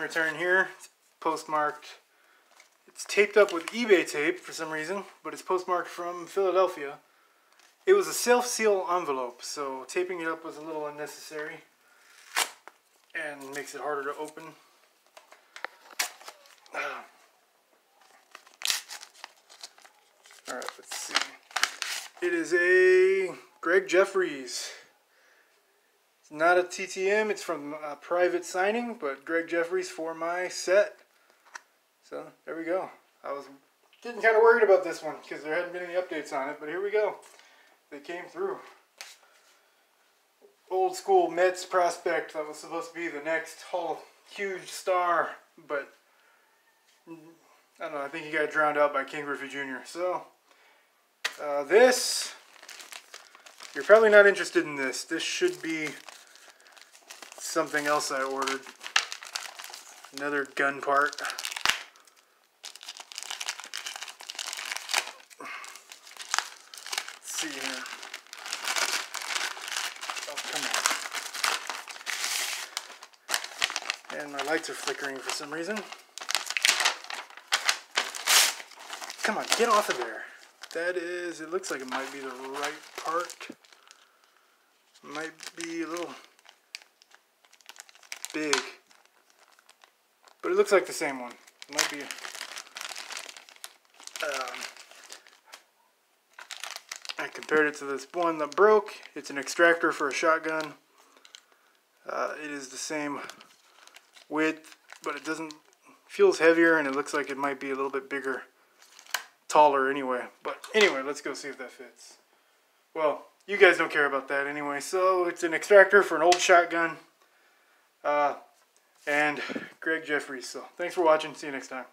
return here. It's postmarked. It's taped up with eBay tape for some reason, but it's postmarked from Philadelphia. It was a self-seal envelope, so taping it up was a little unnecessary and makes it harder to open. Alright, let's see. It is a Gregg Jefferies. It's not a TTM, it's from a private signing, but Gregg Jefferies for my set. So, there we go. I was getting kind of worried about this one because there hadn't been any updates on it, but here we go. They came through. Old school Mets prospect that was supposed to be the next whole huge star, but I don't know, I think he got drowned out by Ken Griffey Jr. So, uh, this, you're probably not interested in this. This should be something else I ordered. Another gun part. Let's see here. Oh, come on. And my lights are flickering for some reason. Come on, get off of there. That is, it looks like it might be the right part. Might be a little big. But it looks like the same one. It might be. Um, I compared it to this one that broke. It's an extractor for a shotgun. Uh, it is the same width, but it doesn't feels heavier and it looks like it might be a little bit bigger taller anyway. But anyway, let's go see if that fits. Well, you guys don't care about that anyway. So it's an extractor for an old shotgun. Uh, and Gregg Jefferies. So thanks for watching. See you next time.